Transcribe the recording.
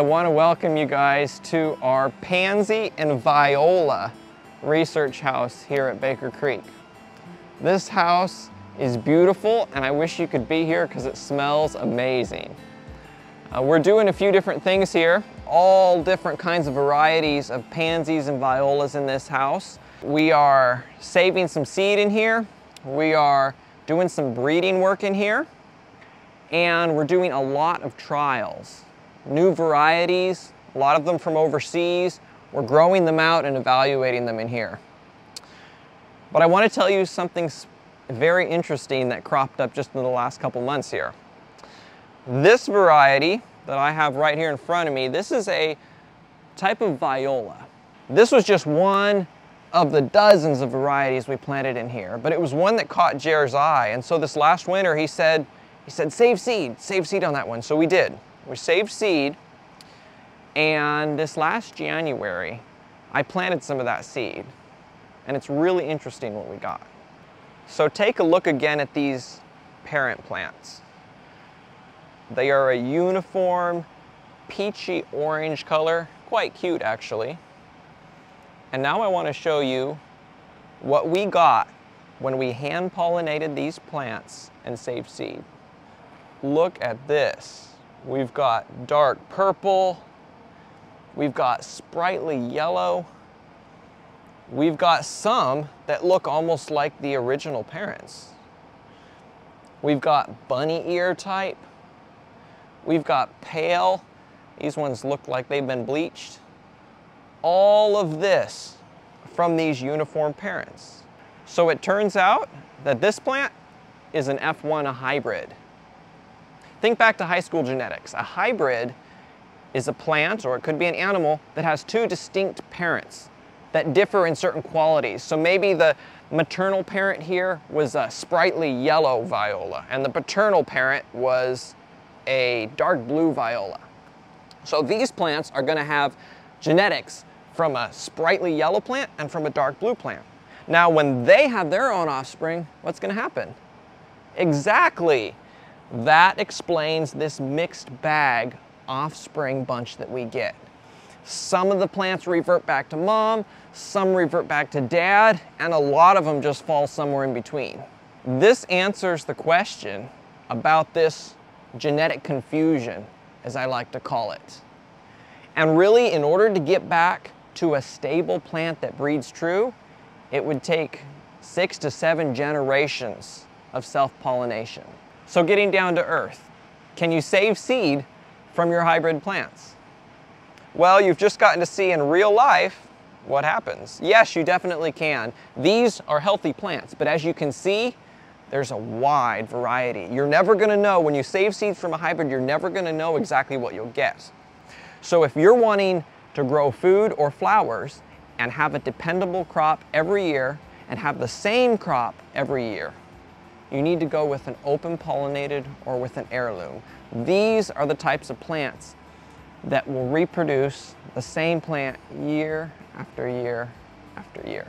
I want to welcome you guys to our pansy and viola research house here at Baker Creek. This house is beautiful and I wish you could be here because it smells amazing. Uh, we're doing a few different things here, all different kinds of varieties of pansies and violas in this house. We are saving some seed in here. We are doing some breeding work in here. And we're doing a lot of trials. New varieties, a lot of them from overseas. We're growing them out and evaluating them in here. But I want to tell you something very interesting that cropped up just in the last couple months here. This variety that I have right here in front of me, this is a type of viola. This was just one of the dozens of varieties we planted in here, but it was one that caught Jere's eye. And so this last winter he said, he said, save seed, save seed on that one. So we did. We saved seed. And this last January, I planted some of that seed. And it's really interesting what we got. So take a look again at these parent plants. They are a uniform peachy orange color, quite cute actually. And now I want to show you what we got when we hand pollinated these plants and saved seed. Look at this. We've got dark purple, we've got sprightly yellow, we've got some that look almost like the original parents. We've got bunny ear type, We've got pale. These ones look like they've been bleached. All of this from these uniform parents. So it turns out that this plant is an F1 a hybrid. Think back to high school genetics. A hybrid is a plant, or it could be an animal, that has two distinct parents that differ in certain qualities. So maybe the maternal parent here was a sprightly yellow viola, and the paternal parent was a dark blue viola. So these plants are gonna have genetics from a sprightly yellow plant and from a dark blue plant. Now when they have their own offspring, what's gonna happen? Exactly. That explains this mixed bag offspring bunch that we get. Some of the plants revert back to mom, some revert back to dad, and a lot of them just fall somewhere in between. This answers the question about this genetic confusion, as I like to call it. And really, in order to get back to a stable plant that breeds true, it would take six to seven generations of self-pollination. So getting down to earth, can you save seed from your hybrid plants? Well, you've just gotten to see in real life what happens. Yes, you definitely can. These are healthy plants, but as you can see, there's a wide variety. You're never gonna know, when you save seeds from a hybrid, you're never gonna know exactly what you'll get. So if you're wanting to grow food or flowers and have a dependable crop every year and have the same crop every year, you need to go with an open pollinated or with an heirloom. These are the types of plants that will reproduce the same plant year after year after year.